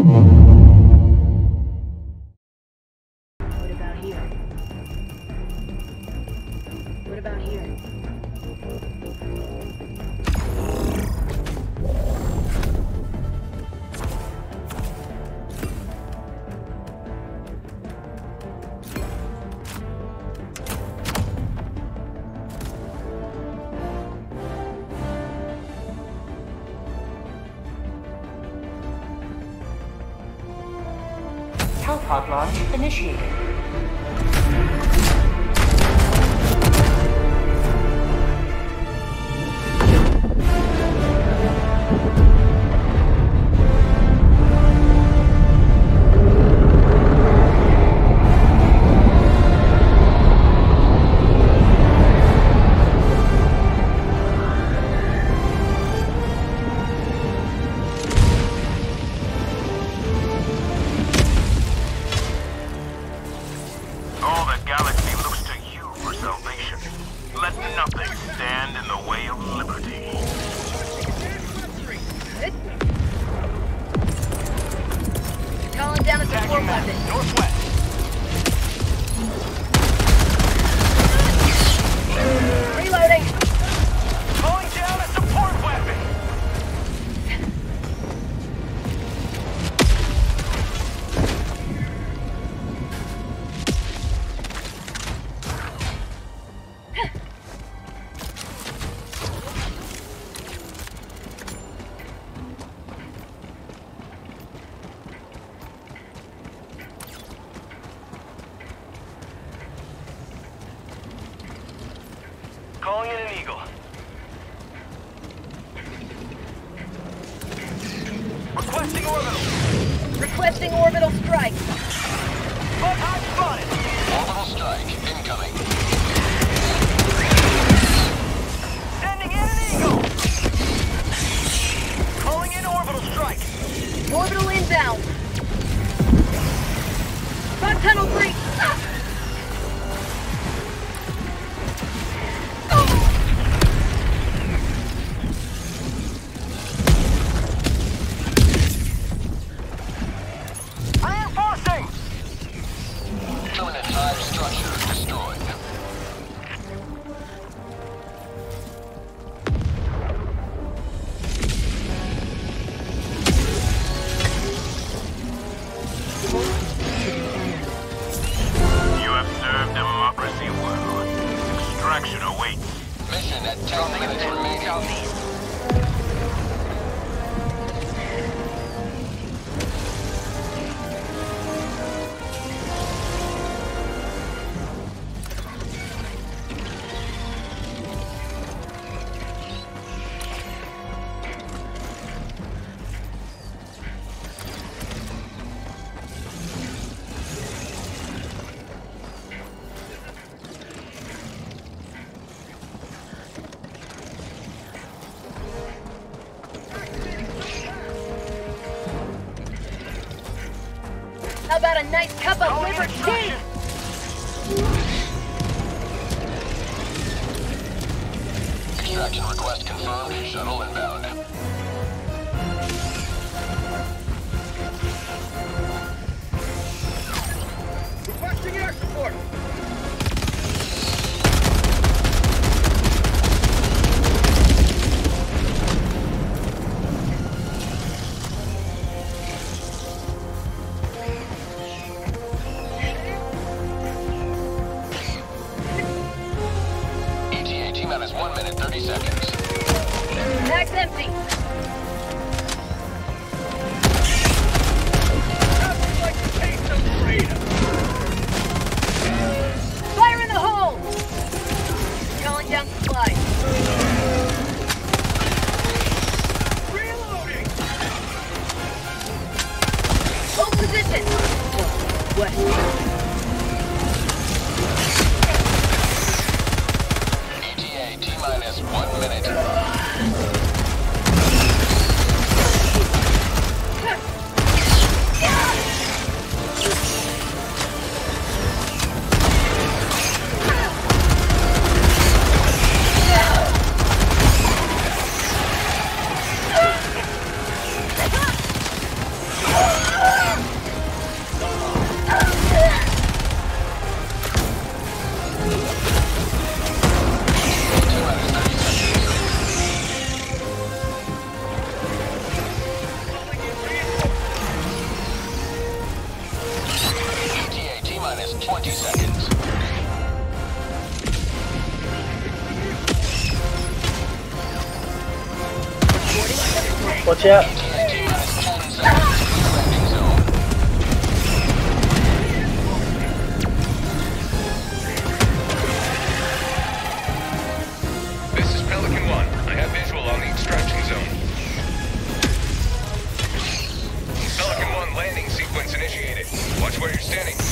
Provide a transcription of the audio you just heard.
Mm-hmm. pod launch initiated. Northwest. Requesting orbital strike. Orbital strike incoming. How about a nice cup of Liber-tea? Extraction request confirmed. Shuttle inbound. 30 seconds. Tags empty. Fire in the hole! Calling down supply. position. West. One minute. 20 seconds. Watch out. This is Pelican 1. I have visual on the extraction zone. Pelican 1 landing sequence initiated. Watch where you're standing.